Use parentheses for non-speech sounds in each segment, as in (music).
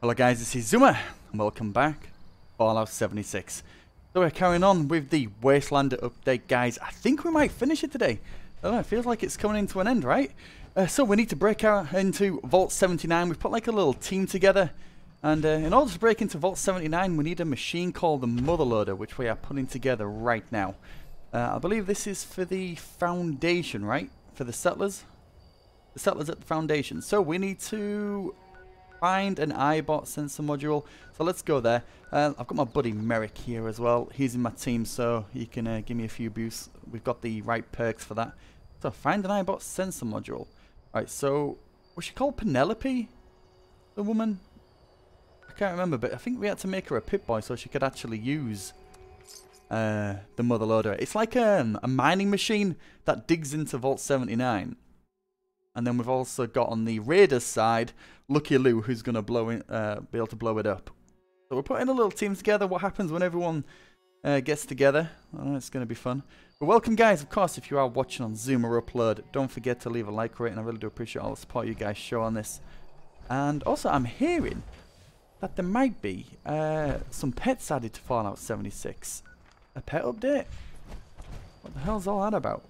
Hello guys, this is Zuma, and welcome back, Fallout 76. So we're carrying on with the Wastelander update, guys. I think we might finish it today. I don't know, it feels like it's coming into an end, right? Uh, so we need to break out into Vault 79. We've put like a little team together. And uh, in order to break into Vault 79, we need a machine called the Motherloader, which we are putting together right now. Uh, I believe this is for the Foundation, right? For the settlers? The settlers at the Foundation. So we need to find an Eyebot sensor module. So let's go there. Uh, I've got my buddy Merrick here as well. He's in my team, so he can uh, give me a few boosts. We've got the right perks for that. So find an Eyebot sensor module. All right, so was she called Penelope? The woman? I can't remember, but I think we had to make her a Pip-Boy so she could actually use uh, the mother loader. It's like um, a mining machine that digs into Vault 79. And then we've also got on the Raiders side, Lucky Lou, who's going to blow it, uh, be able to blow it up. So we're putting a little team together. What happens when everyone uh, gets together? Oh, it's going to be fun. But welcome, guys. Of course, if you are watching on ZumaUpload, don't forget to leave a like rate, and I really do appreciate all the support you guys show on this. And also, I'm hearing that there might be uh, some pets added to Fallout 76. A pet update? What the hell's all that about?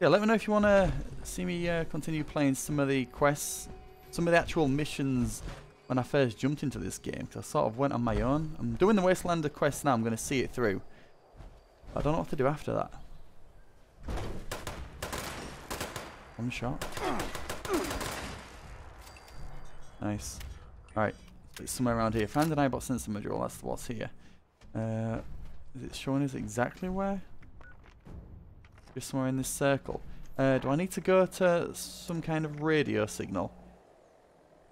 Yeah, let me know if you want to see me uh, continue playing some of the quests, some of the actual missions when I first jumped into this game, because I sort of went on my own. I'm doing the Wastelander quest now, I'm going to see it through. I don't know what to do after that. One shot. Nice. Alright, it's somewhere around here. Find an Eyebot sensor module, that's what's here. Uh, is it showing us exactly where? Just somewhere in this circle. Uh, do I need to go to some kind of radio signal?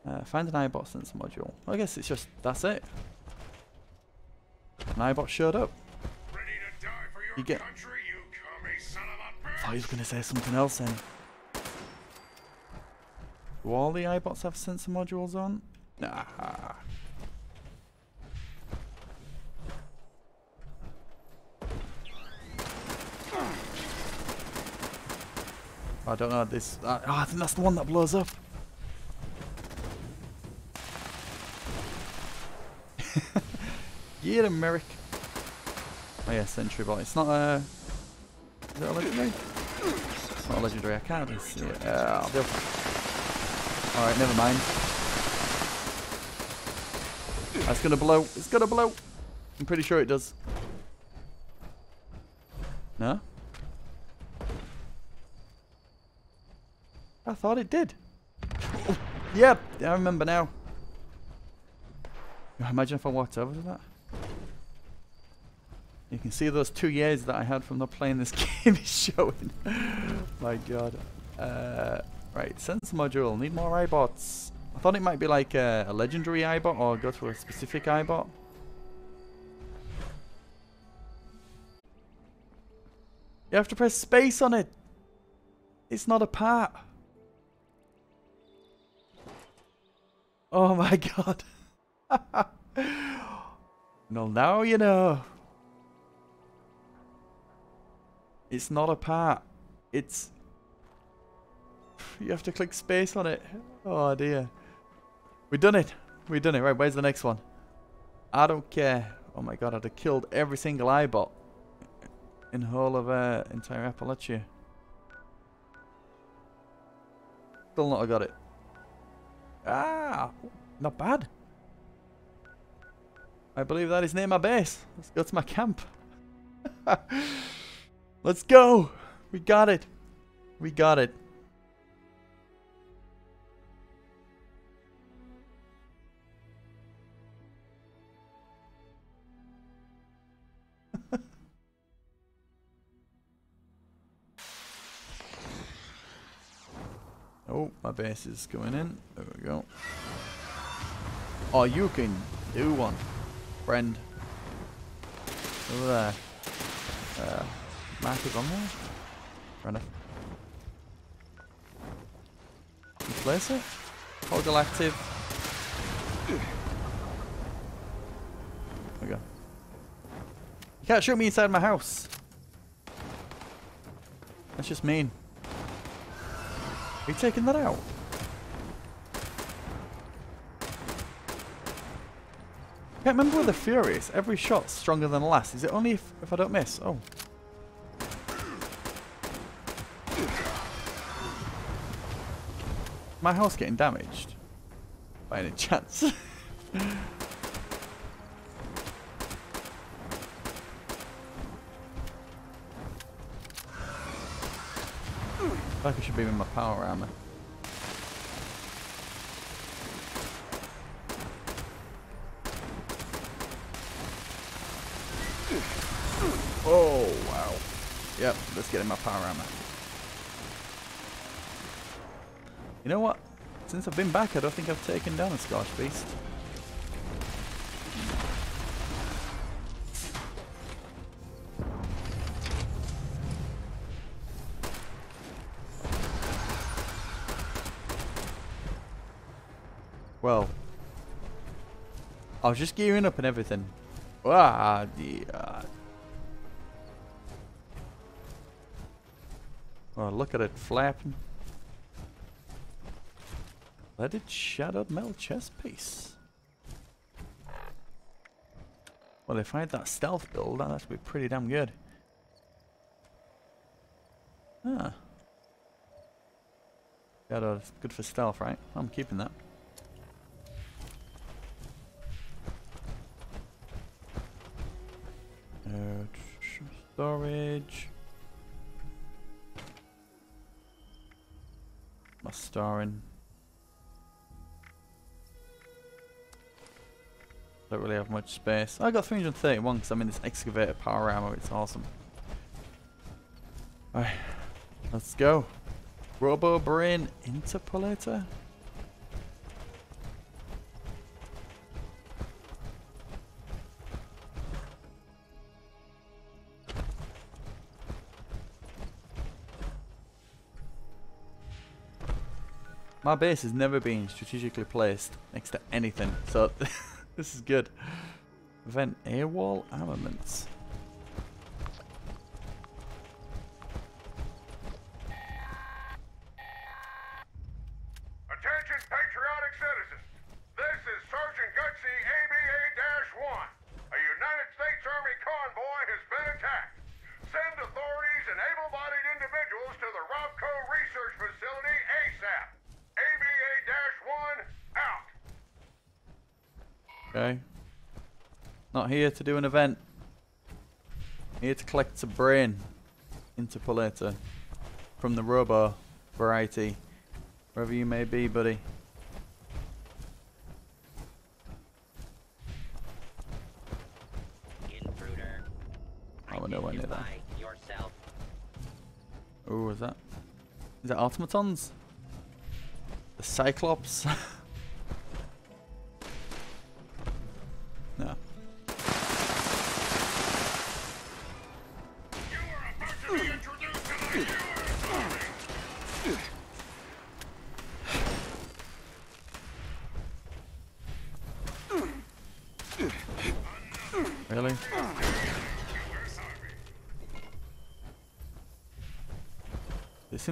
Uh, find an Eyebot sensor module. I guess it's just, that's it. An Eyebot showed up. You get. Country, you commie son of a I thought he was going to say something else then. Do all the Eyebots have sensor modules on? Nah. I don't know this. Uh, oh, I think that's the one that blows up. (laughs) Get him, Merrick. Oh yeah, Sentry Bot. It's not a... Is it a legendary? It's not a legendary. I can't really see it. Uh, I'll. Alright, never mind. That's gonna blow. It's gonna blow. I'm pretty sure it does. No? I thought it did. Oh, yep, I remember now. Imagine if I walked over to that. You can see those two years that I had from not playing this (laughs) game is showing. My god. Uh, right, sense module. Need more Eyebots. I thought it might be like a, a legendary Eyebot or go to a specific Eyebot. You have to press space on it. It's not a part. Oh my (laughs) god. well, now you know. It's not a part. It's... You have to click space on it. Oh dear. We done it. We done it. Right, where's the next one? I don't care. Oh my god, I'd have killed every single Eyebot in whole of uh, entire Appalachia. Still not I got it. Ah, not bad. I believe that is near my base. Let's go to my camp. (laughs) Let's go. We got it. We got it. Oh, my base is going in. There we go. Oh, you can do one, friend. Over there. Uh, markers on there? Fair enough. Replace it? Toggle active. There we go. You can't shoot me inside my house. That's just mean. Are you taking that out? Can't remember the Furious. Every shot's stronger than the last. Is it only if, if I don't miss? Oh. My house getting damaged? By any chance? (laughs) like I should be with my power armor. Oh, wow. Yep, let's get in my power armor. You know what? Since I've been back, I don't think I've taken down a Scorch Beast. Well, I was just gearing up and everything. Ah, yeah. Oh, look at it flapping. Leaded shadowed metal chest piece. Well, if I had that stealth build, that'd be pretty damn good. Ah. Shadow, good for stealth, right? I'm keeping that. Storage. My starring. Don't really have much space. I got 331 because I'm in this excavator power armor. It's awesome. Alright, let's go. Robo Brain Interpolator. My base has never been strategically placed next to anything, so (laughs) this is good. Vent air wall armaments. Okay. Not here to do an event. Here to collect a brain interpolator from the robo variety. Wherever you may be, buddy. Intruder. Oh, we're nowhere near that. Oh, is that? Is that automatons? The Cyclops? (laughs)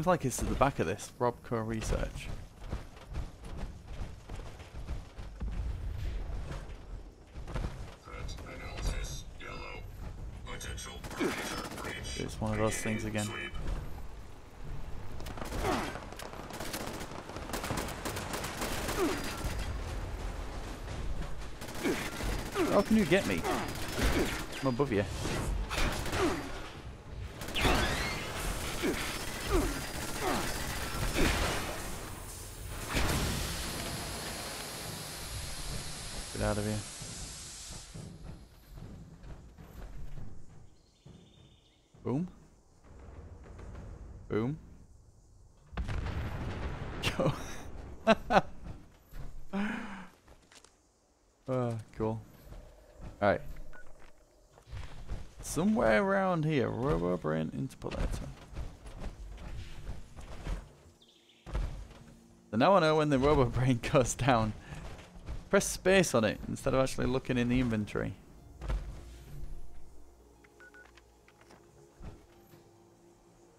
seems like it's at the back of this. Robco Research. Threat analysis yellow. Potential breach. It's one of those things again. How can you get me? I'm above you. Get out of here. Boom. Boom. Go. Oh, cool. Alright. Somewhere around here, Robo Brain Interpolator. So now I know when the Robo (laughs) Brain goes down. Press space on it instead of actually looking in the inventory.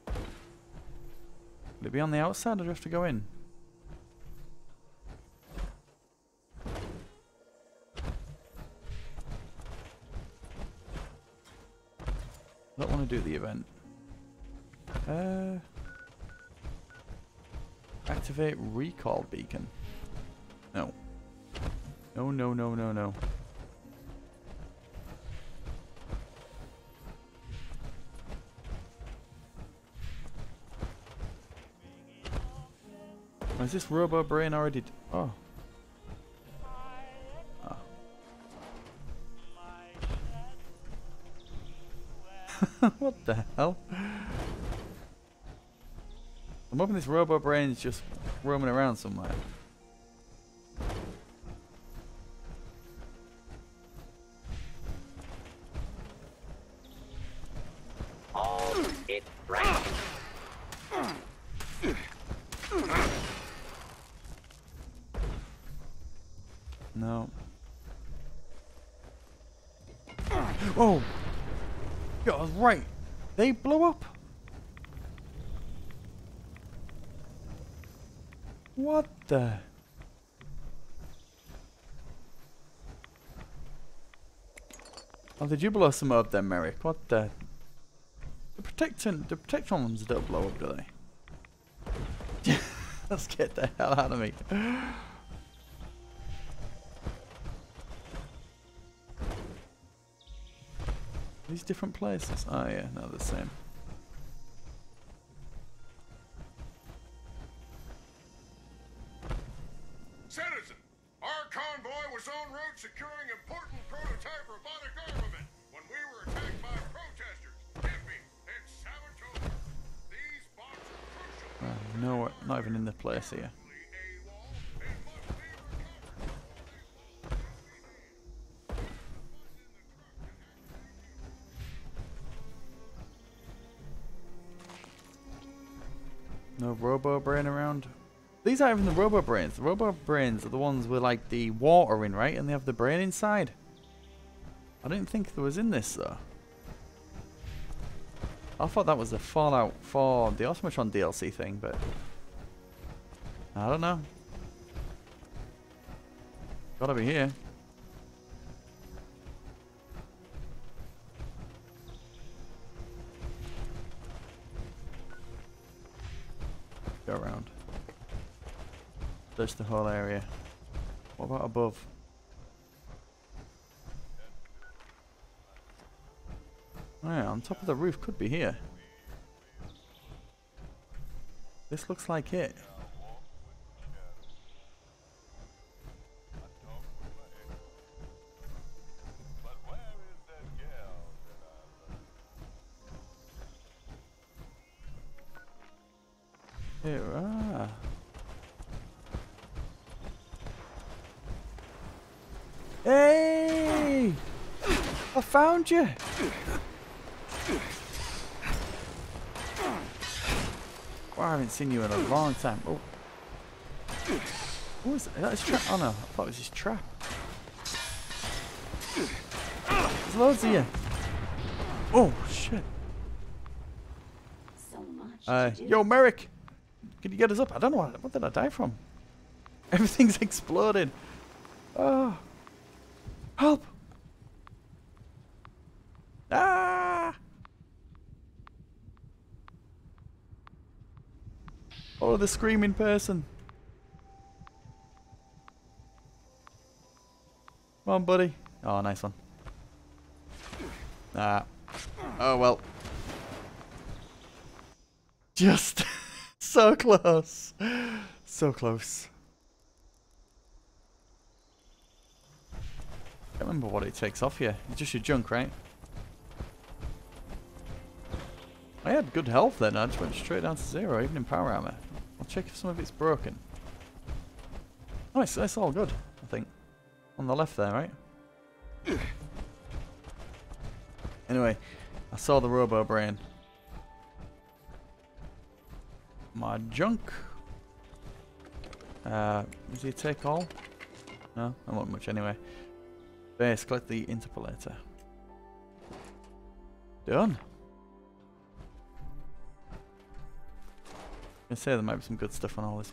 Would it be on the outside or do I have to go in? To do the event. Uh, activate recall beacon. No. No, no, no, no, no. Is this robot Brain already? Oh. (laughs) what the hell? I'm hoping this Robo Brain is just roaming around somewhere. What the? Oh, did you blow some up then, Merrick? What the? The protection, the protection ones don't blow up, do they? (laughs) Let's get the hell out of me. These different places? Oh yeah, no, the same. No, not even in the place here. No Robo Brain around. These aren't even the Robo Brains. The Robo Brains are the ones with like the water in, right? And they have the brain inside. I didn't think there was in this though. I thought that was the Fallout 4, the Automatron DLC thing, but I don't know. Gotta be here. Go around. Search the whole area. What about above? Yeah, on top of the roof could be here. This looks like it. Here, ah. Hey! I found you! I haven't seen you in a long time. Oh. What was that? Is that his trap? Oh no, I thought it was his trap. There's loads of you. Oh, shit. So much Uh, yo, Merrick! Can you get us up? I don't know. What, what did I die from? (laughs) Everything's exploded. Oh. Help! Ah! The screaming person. Come on, buddy. Oh, nice one. Ah. Oh, well. Just (laughs) so close. So close. Can't remember what it takes off here. It's just your junk, right? I had good health then. I just went straight down to zero, even in power armor. I'll check if some of it's broken. Oh, it's, it's all good, I think. On the left there, right? Anyway, I saw the Robo Brain. My junk. Uh, is he take all? No, I want much anyway. Base, collect the interpolator. Done. I say there might be some good stuff on all this.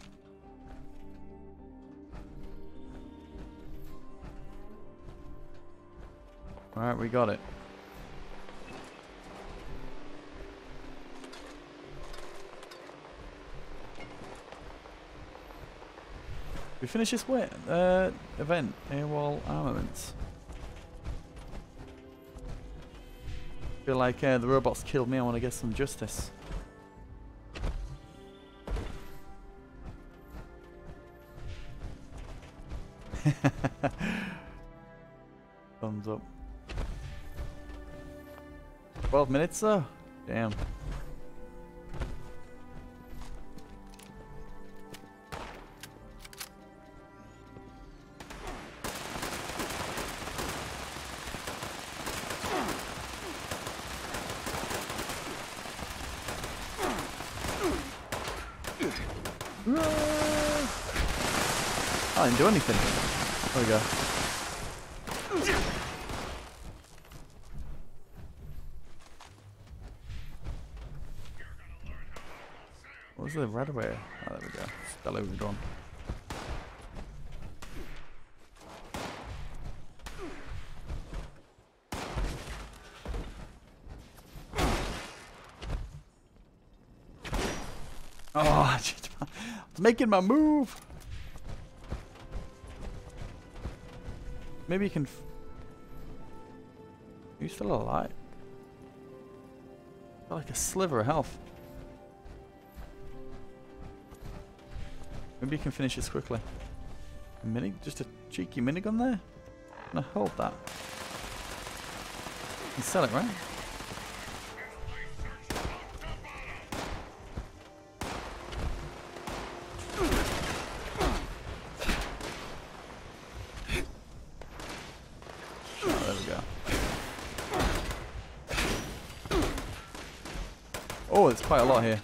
Alright, we got it. We finish this way, uh, event, AWOL armaments. feel like uh, the robots killed me, I want to get some justice. 12 minutes though? Damn. I didn't do anything. There we go. Was the red away? Oh, there we go. Was gone. Oh, (laughs) I was making my move. Maybe you can. Are you still alive? Got like a sliver of health. Maybe you can finish this quickly. A mini, just a cheeky minigun there. Can I hold that? You can sell it, right? Oh. Oh, there's quite a lot here.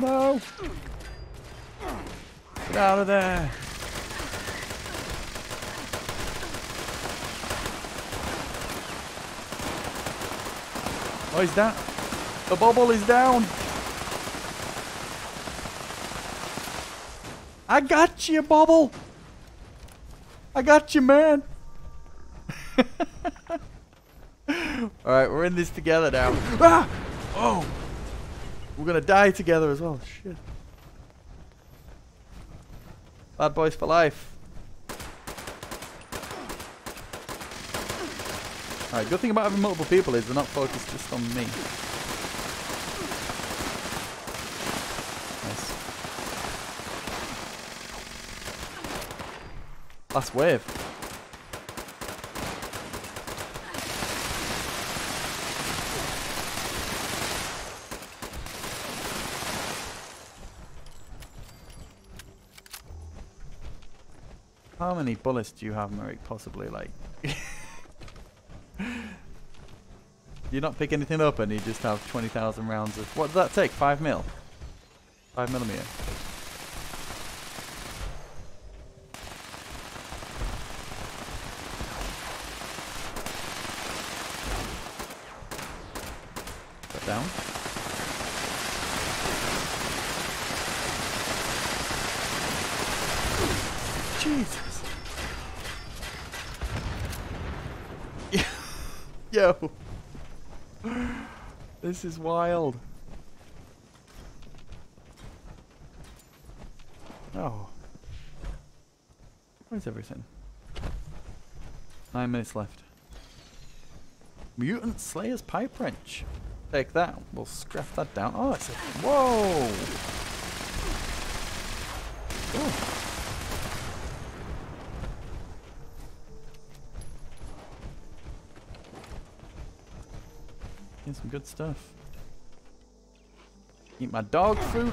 No! Get out of there! Oh, he's down. The bubble is down. I got you, bubble. I got you, man. (laughs) All right, we're in this together now. Ah! Oh, we're gonna die together as well. Shit. Bad boys for life. Alright, good thing about having multiple people is they're not focused just on me. Nice. Last wave. Many bullets do you have, Merrick? Possibly like. (laughs) you not pick anything up and you just have 20,000 rounds of. What does that take? 5 mil? 5 millimeter. Down. Jesus. Yo. This is wild. Oh. Where's everything? Nine minutes left. Mutant Slayer's Pipe Wrench. Take that. We'll scrap that down. Oh, it's a... Whoa! Oh. Some good stuff. Eat my dog food.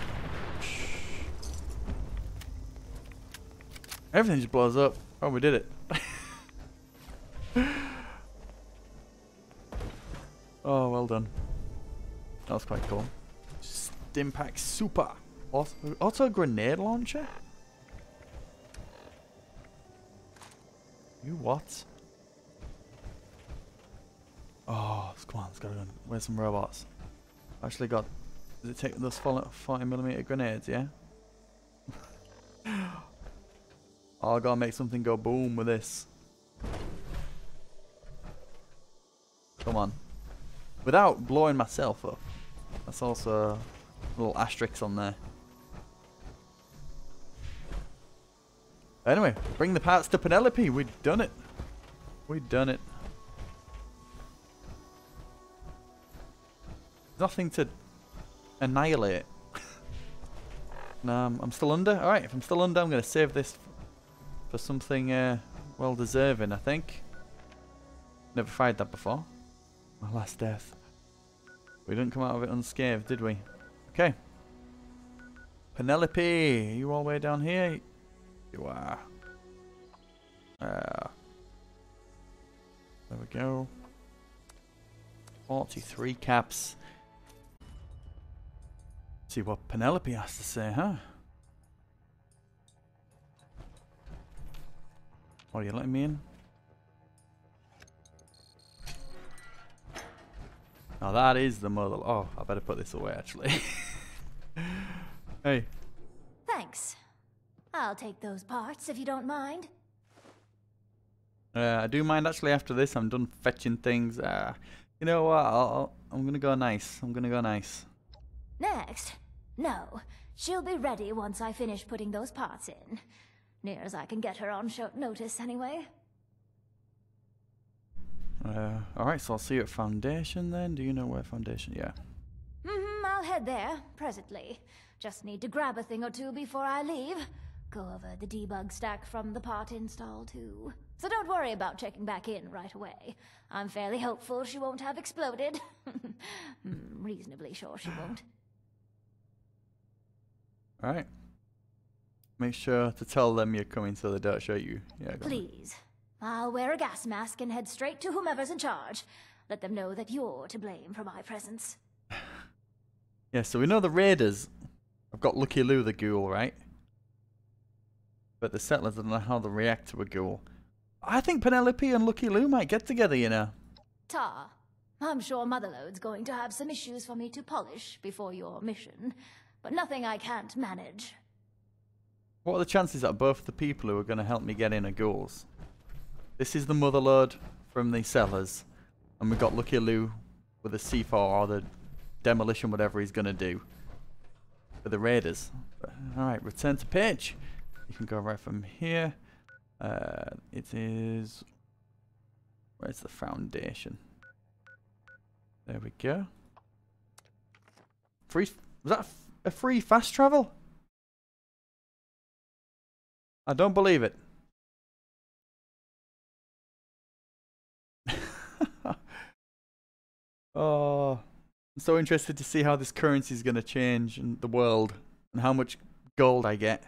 Everything just blows up. Oh, we did it. (laughs) oh, well done. That was quite cool. Stimpack Super. Also, also a grenade launcher? You what? Come on, let's go. Where's some robots? Actually got. Does it take those 40 millimeter grenades? Yeah. (laughs) oh, I gotta make something go boom with this. Come on. Without blowing myself up. That's also a little asterisk on there. Anyway, bring the parts to Penelope. We've done it. We've done it. Nothing to annihilate. (laughs) no, I'm, I'm still under. Alright, if I'm still under, I'm going to save this for something uh, well deserving, I think. Never fired that before. My last death. We didn't come out of it unscathed, did we? Okay. Penelope, you all the way down here? You are. Uh, there we go. 43 caps. See what Penelope has to say, huh? What are you letting me in? Now that is the mother. Oh, I better put this away actually. (laughs) hey. Thanks. I'll take those parts if you don't mind. Uh, I do mind actually after this. I'm done fetching things. Uh, you know what? I'll, i am gonna go nice. I'm gonna go nice. Next? No. She'll be ready once I finish putting those parts in. Near as I can get her on short notice, anyway. Uh, alright, so I'll see you at Foundation then. Do you know where Foundation? Yeah. Mm-hmm, I'll head there, presently. Just need to grab a thing or two before I leave. Go over the debug stack from the part install, too. So don't worry about checking back in right away. I'm fairly hopeful she won't have exploded. (laughs) Hmm, reasonably sure she won't. Alright. Make sure to tell them you're coming so they don't shoot you. Yeah, Please. I'll wear a gas mask and head straight to whomever's in charge. Let them know that you're to blame for my presence. (sighs) yeah, so we know the raiders I've got Lucky Lou the ghoul, right? But the settlers don't know how to react to a ghoul. I think Penelope and Lucky Lou might get together, you know. Tar, I'm sure Motherlode's going to have some issues for me to polish before your mission, but nothing I can't manage. What are the chances that both the people who are going to help me get in are ghouls? This is the Motherlode from the Sellers, and we've got Lucky Lou with the C4 or the demolition, whatever he's going to do. For the Raiders. Alright, return to Paige. You can go right from here. Uh, it is... Where's the foundation? There we go. Free... Was that a free fast travel? I don't believe it. (laughs) oh, I'm so interested to see how this currency is going to change in the world and how much gold I get.